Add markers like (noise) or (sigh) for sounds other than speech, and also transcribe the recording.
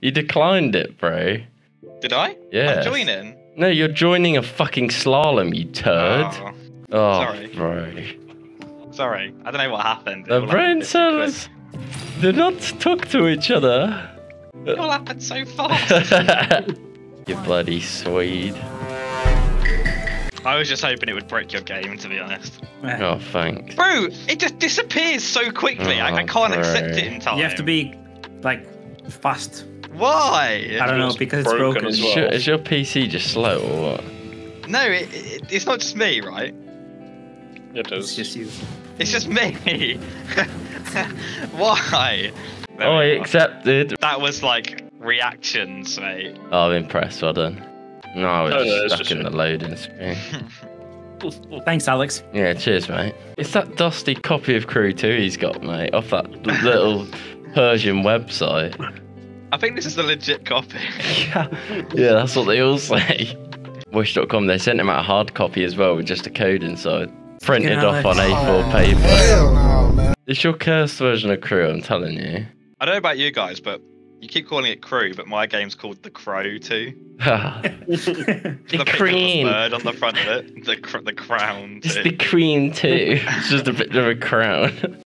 You declined it, bro. Did I? Yeah. I'm joining. No, you're joining a fucking slalom, you turd. Oh, Oh, sorry. bro. sorry. I don't know what happened. It The brain happened cells do not talk to each other. It all happened so fast. (laughs) you bloody Swede. I was just hoping it would break your game, to be honest. Oh, thanks. Bro, it just disappears so quickly. I, I Oh, can't bro. accept it in time. You have to be like fast. Why? I don't know because it's broken broken. as Is, your, is your PC just slow or what? No, it, it, it's not just me, right? It It's. Oh, just you. It's just me. (laughs) Why? There Oh, I accepted. That was like reactions, mate. Oh, I'm impressed. Well done. No, I was No, no, stuck just in you. the loading screen. (laughs) Thanks, Alex. Yeah, cheers, mate. It's that dusty copy of Crew 2 he's got, mate, off that little (laughs) Persian website. I think this is the legit copy. (laughs) yeah, yeah, that's what they all say. Wish.com, they sent him out a hard copy as well with just a code inside. Printed off on A4 paper. It's your cursed version of Crew, I'm telling you. I don't know about you guys, but you keep calling it Crew, but my game's called The Crow too. (laughs) (laughs) the The picture of a cream. bird on the front of it. The cr- the crown. It's the cream too. It's just a bit of a crown.